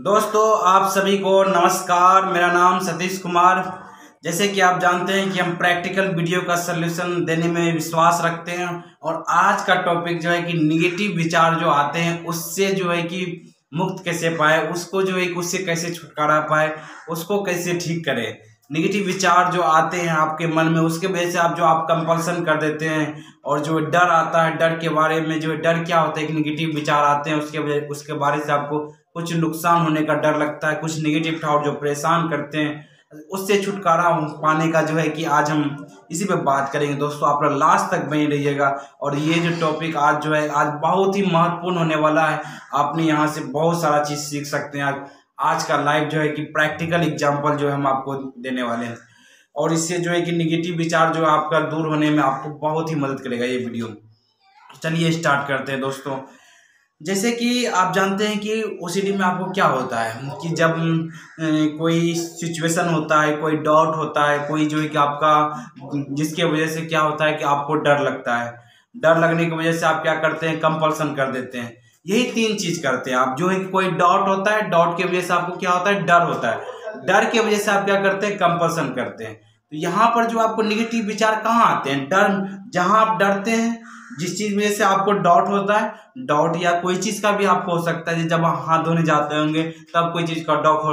दोस्तों, आप सभी को नमस्कार। मेरा नाम सतीश कुमार। जैसे कि आप जानते हैं कि हम प्रैक्टिकल वीडियो का सलूशन देने में विश्वास रखते हैं और आज का टॉपिक जो है कि निगेटिव विचार जो आते हैं, उससे जो है कि मुक्त कैसे पाए, उसको जो है कि उससे कैसे छुटकारा पाए, उसको कैसे ठीक करें। निगेटिव विचार जो आते हैं आपके मन में, उसके वजह से आप जो आप कंपल्सन कर देते हैं और जो डर आता है, डर के बारे में, जो डर क्या होता है कि निगेटिव विचार आते हैं, उसके वजह, उसके बारे से आपको कुछ नुकसान होने का डर लगता है, कुछ निगेटिव थॉट जो परेशान करते हैं, उससे छुटकारा पाने का जो है कि आज हम इसी पे बात करेंगे। दोस्तों, आप लोग लास्ट तक बने रहिएगा और ये जो टॉपिक आज जो है, आज बहुत ही महत्वपूर्ण होने वाला है। आपने यहाँ से बहुत सारा चीज़ सीख सकते हैं। आज आज का लाइव जो है कि प्रैक्टिकल एग्ज़ाम्पल जो है हम आपको देने वाले हैं। और इससे जो है कि निगेटिव विचार जो है आपका दूर होने में आपको बहुत ही मदद करेगा ये वीडियो चलिए स्टार्ट करते हैं दोस्तों। जैसे कि आप जानते हैं कि ओसीडी में आपको क्या होता है, कि जब कोई सिचुएशन होता है, कोई डाउट होता है, कोई जो है कि आपका, जिसके वजह से क्या होता है कि आपको डर लगता है। डर लगने की वजह से आप क्या करते हैं कंपल्सन कर देते हैं। यही तीन चीज़ करते हैं आप। जो है कोई डाउट होता है डाउट की वजह से आपको क्या होता है, डर होता है। डर की वजह से आप क्या करते हैं कंपल्सन करते हैं। तो यहाँ पर जो आपको निगेटिव विचार कहाँ आते हैं? डर, जहाँ आप डरते हैं, जिस चीज़ वजह से आपको डाउट होता है डाउट या कोई चीज़ का भी आपको हो सकता है, जब आप हाथ धोने जाते होंगे, तब कोई चीज़ का डाउट हो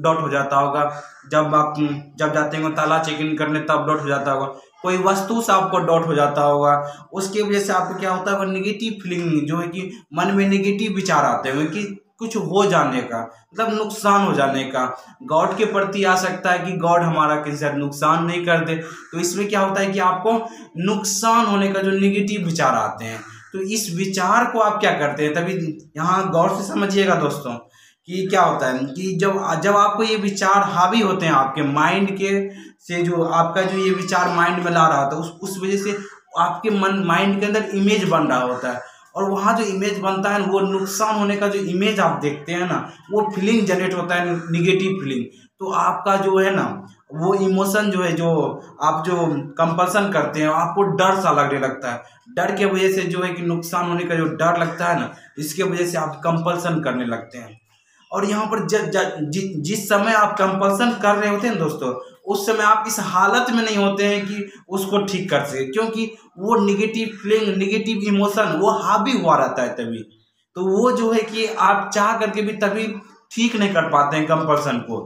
डाउट हो जाता होगा। जब आप, जब जाते होंगे ताला चेक इन करने, तब डाउट हो जाता होगा। कोई वस्तु से आपको डाउट हो जाता होगा। उसकी वजह से आपको क्या होता है? निगेटिव फीलिंग जो है कि मन में निगेटिव विचार आते हैं कि कुछ हो जाने का मतलब नुकसान हो जाने का। गॉड के प्रति आ सकता है कि गॉड हमारा किसी साथ नुकसान नहीं कर दे। तो इसमें क्या होता है कि आपको नुकसान होने का जो निगेटिव विचार आते हैं तो इस विचार को आप क्या करते हैं? तभी यहाँ गौर से समझिएगा दोस्तों कि क्या होता है कि जब जब आपको ये विचार हावी होते हैं आपके माइंड के से जो आपका जो ये विचार माइंड में ला रहा होता है उस उस वजह से आपके मन माइंड के अंदर इमेज बन रहा होता है। और वहाँ जो इमेज बनता है वो नुकसान होने का जो इमेज आप देखते हैं ना, वो फीलिंग जनरेट होता है निगेटिव फीलिंग तो आपका जो है ना, वो इमोशन जो है, जो आप जो कंपल्सन करते हैं, आपको डर सा लगने लगता है. डर के वजह से जो है कि नुकसान होने का जो डर लगता है ना, इसके वजह से आप कंपल्सन करने लगते हैं. और यहाँ पर ज, ज, जि, जिस समय आप कंपल्सन कर रहे होते हैं दोस्तों उस समय आप इस हालत में नहीं होते हैं कि उसको ठीक कर सके क्योंकि वो निगेटिव फीलिंग निगेटिव इमोशन वो हावी हुआ रहता है तभी। तो वो जो है कि आप चाह करके भी तभी ठीक नहीं कर पाते हैं कंपल्सन को।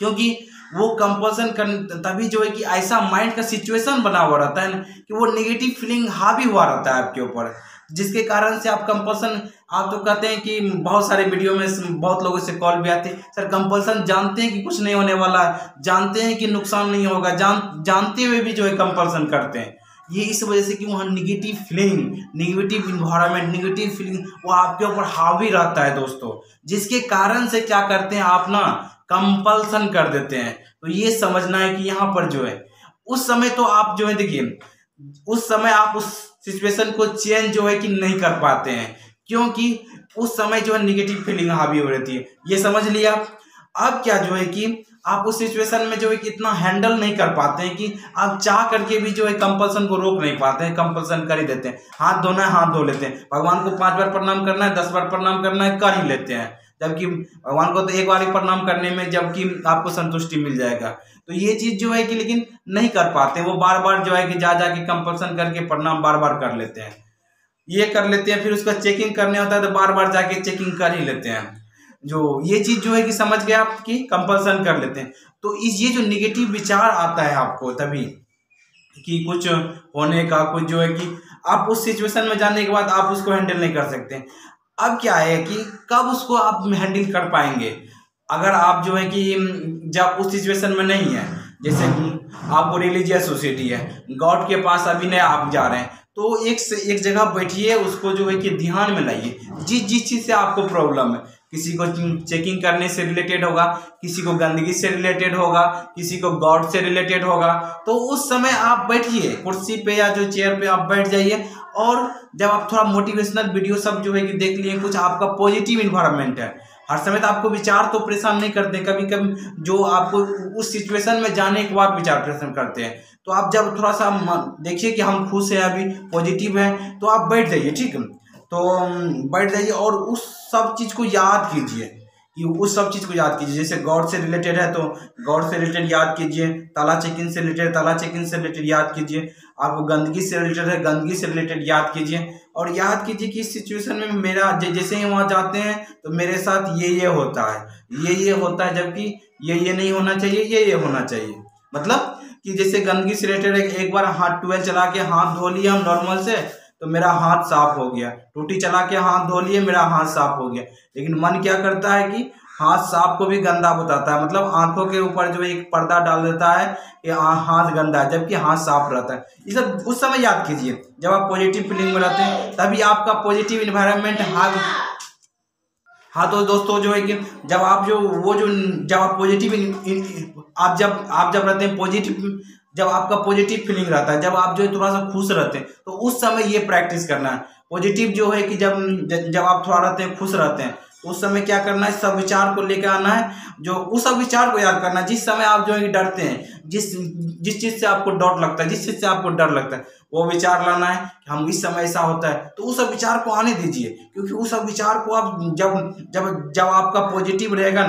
क्योंकि वो कंपल्सन कर तभी जो है कि ऐसा माइंड का सिचुएशन बना हुआ रहता है ना कि वो निगेटिव फीलिंग हावी हुआ रहता है आपके ऊपर। जिसके कारण से आप कंपल्सन आप तो कहते हैं कि बहुत सारे वीडियो में बहुत लोगों से कॉल भी आते हैं। सर कंपल्सन जानते हैं कि कुछ नहीं होने वाला है। जानते हैं कि नुकसान नहीं होगा। जान जानते हुए भी जो है कंपल्सन करते हैं। ये इस वजह से कि वहाँ negative feeling negative environment negative feeling वो आपके ऊपर हावी रहता है दोस्तों। जिसके कारण से क्या करते हैं, आप ना कंपल्सन कर देते हैं। तो ये समझना है कि यहाँ पर जो है, उस समय तो आप जो है, देखिए, उस समय आप उस सिचुएशन को चेंज जो है कि नहीं कर पाते हैं। क्योंकि उस समय जो है निगेटिव फीलिंग हावी हो रहती है ये समझ लिया? अब क्या जो है कि आप उस सिचुएशन में जो है कि इतना हैंडल नहीं कर पाते हैं कि आप चाह करके भी जो है कंपल्सन को रोक नहीं पाते हैं कंपल्सन कर ही देते हैं। हाथ धोना है, हाथ धो लेते हैं। भगवान को पाँच बार प्रणाम करना है, दस बार प्रणाम करना है, कर ही लेते हैं। जबकि भगवान को तो एक बार ही प्रणाम करने में जबकि आपको संतुष्टि मिल जाएगा। तो ये चीज़ जो है कि लेकिन नहीं कर पाते, वो बार बार जो है कि जा जाके कंपल्सन करके प्रणाम बार बार कर लेते हैं। ये कर लेते हैं, फिर उसका चेकिंग करने होता है तो बार बार जाके चेकिंग कर ही लेते हैं। जो, ये चीज़ जो है कि समझ गए आप कि कंपल्सन कर लेते हैं। तो इस, ये जो निगेटिव विचार आता है आपको तभी कि कुछ होने का, कुछ जो है कि आप उस सिचुएशन में जाने के बाद आप उसको हैंडल नहीं कर सकते। अब क्या है कि कब उसको आप हैंडल कर पाएँगे? अगर आप जो है कि जब उस सिचुएशन में नहीं है, जैसे आपको रिलीजियस सोसाइटी है गॉड के पास अभी नहीं आप जा रहे हैं तो एक से एक जगह बैठिए, उसको जो है कि ध्यान में लाइए। जिस जिस चीज़ से आपको प्रॉब्लम है, किसी को चेकिंग करने से रिलेटेड होगा, किसी को गंदगी से रिलेटेड होगा, किसी को गॉड से रिलेटेड होगा तो उस समय आप बैठिए, कुर्सी पे या जो चेयर पे आप बैठ जाइए और जब आप थोड़ा मोटिवेशनल वीडियो सब जो है कि देख लिए, कुछ आपका पॉजिटिव इन्वायरमेंट है हर समय तो आपको विचार तो परेशान नहीं करते कभी कभी जो आपको उस सिचुएशन में जाने के बाद विचार परेशान करते हैं। तो आप जब थोड़ा सा देखिए कि हम खुश हैं, अभी पॉजिटिव हैं तो आप बैठ जाइए, ठीक है? तो बैठ जाइए और उस सब चीज़ को याद कीजिए कि उस सब चीज़ को याद कीजिए। जैसे गॉड से रिलेटेड है तो गॉड से रिलेटेड याद कीजिए, ताला चेकिन से रिलेटेड ताला चेकिन से रिलेटेड याद कीजिए। आपको गंदगी से रिलेटेड है, गंदगी से रिलेटेड याद कीजिए। और याद कीजिए कि इस सिचुएशन में मेरा जैसे ही वहाँ जाते हैं तो मेरे साथ ये ये होता है। ये ये होता है जबकि ये ये नहीं होना चाहिए, ये ये होना चाहिए। मतलब कि जैसे गंदगी से रिलेटेड एक बार हाथ टूवेल चला के हाथ धो लिए हम नॉर्मल से तो मेरा हाथ साफ़ हो गया। टूटी चला के हाथ धो लिए, मेरा हाथ साफ़ हो गया। लेकिन मन क्या करता है कि हाथ साफ़ को भी गंदा बताता है। मतलब आँखों के ऊपर जो एक पर्दा डाल देता है कि हाथ गंदा है, जबकि हाथ साफ़ रहता है। ये सब उस समय याद कीजिए, जब आप पॉजिटिव फीलिंग में रहते हैं, तभी आपका पॉजिटिव इन्वायरमेंट हाथ हाँ तो दोस्तों जो है कि जब आप जो, वो जो, जब आप पॉजिटिव आप जब आप जब रहते हैं पॉजिटिव जब आपका पॉजिटिव फीलिंग रहता है, जब आप जो है थोड़ा सा खुश रहते हैं तो उस समय ये प्रैक्टिस करना है। पॉजिटिव जो है कि जब जब आप थोड़ा रहते हैं, खुश रहते हैं उस समय क्या करना है? सब विचार को लेकर आना है। जो उस सब विचार को याद करना है। जिस समय आप जो है डरते हैं, जिस जिस चीज़ से आपको डर लगता है, जिस चीज़ से आपको डर लगता है, वो विचार लाना है कि हम इस समय ऐसा होता है। तो उस सब विचार को आने दीजिए, क्योंकि उस सब विचार को आप जब जब जब आपका पॉजिटिव रहेगा,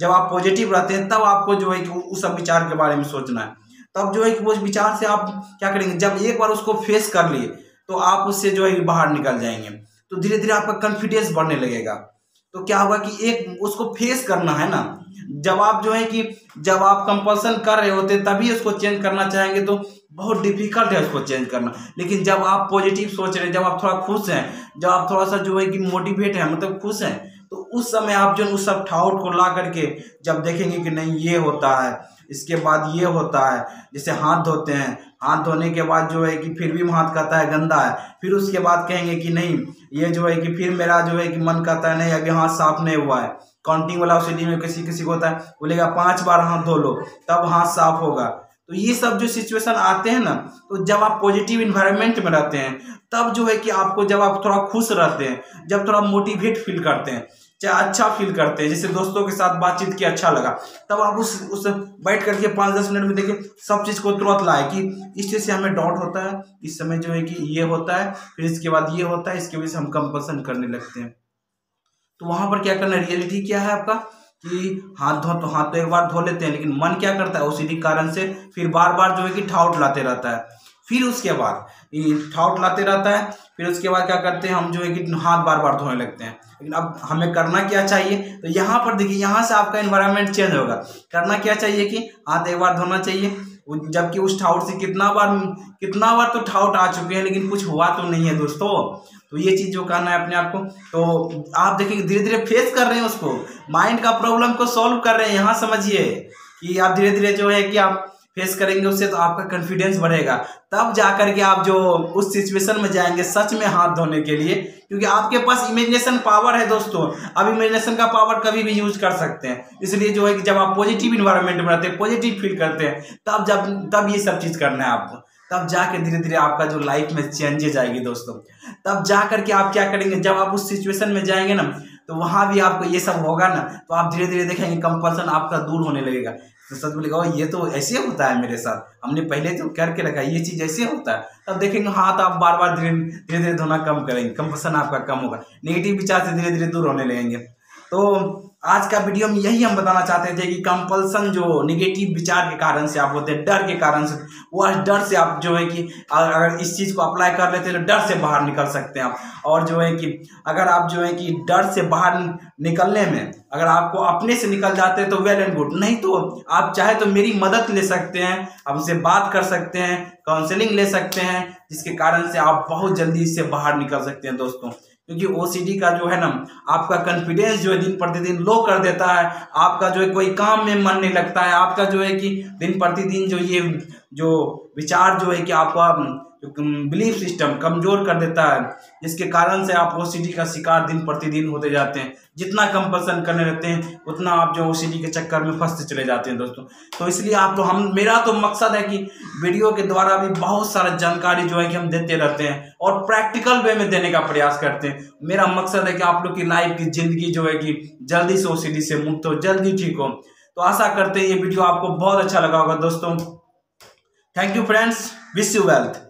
जब आप पॉजिटिव रहते हैं, तब आपको जो है कि उस सब विचार के बारे में सोचना है। तब जो है कि वो विचार से आप क्या करेंगे? जब एक बार उसको फेस कर लिए तो आप उससे जो है बाहर निकल जाएँगे। तो धीरे धीरे आपका कॉन्फिडेंस बढ़ने लगेगा। तो क्या होगा कि एक उसको फेस करना है ना? जब आप जो है कि जब आप कंपल्सन कर रहे होते तभी उसको चेंज करना चाहेंगे तो बहुत डिफ़िकल्ट है उसको चेंज करना। लेकिन जब आप पॉजिटिव सोच रहे हैं, जब आप थोड़ा खुश हैं, जब आप थोड़ा सा जो है कि मोटिवेट हैं मतलब खुश हैं उस समय आप जो उस सब ठाउट को ला करके जब देखेंगे कि नहीं, ये होता है, इसके बाद ये होता है, जैसे हाथ धोते हैं। हाथ धोने के बाद जो है कि फिर भी हाथ कहता है, गंदा है। फिर उसके बाद कहेंगे कि, नहीं, ये जो है कि फिर मेरा जो है कि मन कहता है, नहीं, अभी हाथ साफ़ नहीं हुआ है। काउंटिंग वाला औषधि में किसी किसी को होता है, बोलेगा, पाँच बार हाथ धो लो, तब हाथ साफ़ होगा। तो ये सब जो सिचुएशन आते हैं ना तो जब आप पॉजिटिव इन्वायरमेंट में रहते हैं, तब जो है कि आपको जब आप थोड़ा खुश रहते हैं, जब थोड़ा मोटिवेट फील करते हैं चाहे अच्छा फील करते हैं। जैसे दोस्तों के साथ बातचीत की अच्छा लगा। तब आप उस उस बैठ करके पाँच दस मिनट में देखिए, सब चीज़ को तुरंत लाए कि इस चीज़ से हमें डाउट होता है, इस समय जो है कि ये होता है, फिर इसके बाद ये होता है, इसकी वजह से हम कंपल्सन करने लगते हैं। तो वहाँ पर क्या करना रियलिटी क्या है आपका? कि हाथ धो तो हाथ तो एक बार धो लेते हैं, लेकिन मन क्या करता है? उसी कारण से फिर बार बार जो है कि ठाउट लाते रहता है। फिर उसके बाद ठाउट लाते रहता है, फिर उसके बाद क्या करते हैं? हम जो है कि हाथ बार बार धोने लगते हैं। लेकिन अब हमें करना क्या चाहिए? तो यहाँ पर देखिए, यहाँ से आपका इन्वायरमेंट चेंज होगा। करना क्या चाहिए कि हाथ एक बार धोना चाहिए। जबकि उस ठाउट से कितना बार कितना बार तो ठाउट आ चुके हैं, लेकिन कुछ हुआ तो नहीं है दोस्तों। तो ये चीज़ जो करना है अपने आप को। तो आप देखेंगे धीरे धीरे फेस कर रहे हैं उसको। माइंड का प्रॉब्लम को सॉल्व कर रहे हैं। यहाँ समझिए कि आप धीरे धीरे जो है कि आप फेस करेंगे उससे तो आपका कॉन्फिडेंस बढ़ेगा। तब जा करके आप जो उस सिचुएशन में जाएँगे सच में हाथ धोने के लिए, क्योंकि आपके पास इमेजिनेशन पावर है दोस्तों। अब इमेजिनेशन का पावर कभी भी यूज़ कर सकते हैं। इसलिए जो है कि जब आप पॉजिटिव इन्वायरमेंट में रहते हैं पॉजिटिव फील करते हैं, तब जब, तब ये सब चीज़ करना है आपको। तब जाके धीरे धीरे आपका जो लाइफ में चेंजेज आएगी दोस्तों। तब जा करके आप क्या करेंगे, जब आप उस सिचुएशन में जाएँगे ना तो वहाँ भी आपको ये सब होगा ना तो आप धीरे धीरे देखेंगे कंपल्सन आपका दूर होने लगेगा। तो सच बोले बोलेगा ये तो ऐसे होता है मेरे साथ। हमने पहले तो करके रखा ये चीज़ ऐसे होता है। तब देखेंगे हाथ आप बार बार धीरे धीरे धीरे धोना कम करेंगे। कंपल्सन आपका कम होगा। नेगेटिव विचार से धीरे धीरे दूर होने लगेंगे। तो आज का वीडियो में यही हम बताना चाहते थे कि कंपल्सन जो निगेटिव विचार के कारण से आप होते हैं, डर के कारण से, वो डर से आप जो है कि अगर इस चीज़ को अप्लाई कर लेते हैं तो डर से बाहर निकल सकते हैं आप। और जो है कि अगर आप जो है कि डर से बाहर निकलने में अगर आपको अपने से निकल जाते हैं तो वेल एंड गुड नहीं तो आप चाहे तो मेरी मदद ले सकते हैं हमसे बात कर सकते हैं काउंसलिंग ले सकते हैं, जिसके कारण से आप बहुत जल्दी इससे बाहर निकल सकते हैं दोस्तों। क्योंकि ओसीडी का जो है ना, आपका कॉन्फिडेंस जो है दिन प्रतिदिन लो कर देता है, आपका जो है कोई काम में मन नहीं लगता है, आपका जो है कि दिन प्रतिदिन जो ये जो विचार जो है कि आपका बिलीफ सिस्टम कमज़ोर कर देता है, जिसके कारण से आप ओसीडी का शिकार दिन प्रतिदिन होते जाते हैं। जितना कंपल्सन करने रहते हैं, उतना आप जो ओसीडी के चक्कर में फंसते चले जाते हैं दोस्तों। तो इसलिए आप तो हम, मेरा तो मकसद है कि वीडियो के द्वारा भी बहुत सारा जानकारी जो है कि हम देते रहते हैं और प्रैक्टिकल वे में देने का प्रयास करते हैं। मेरा मकसद है कि आप लोग की लाइफ की ज़िंदगी जो है कि जल्दी से ओसीडी से मुक्त हो, जल्दी ठीक हो। तो आशा करते हैं ये वीडियो आपको बहुत अच्छा लगा होगा दोस्तों। Thank you friends wish you wealth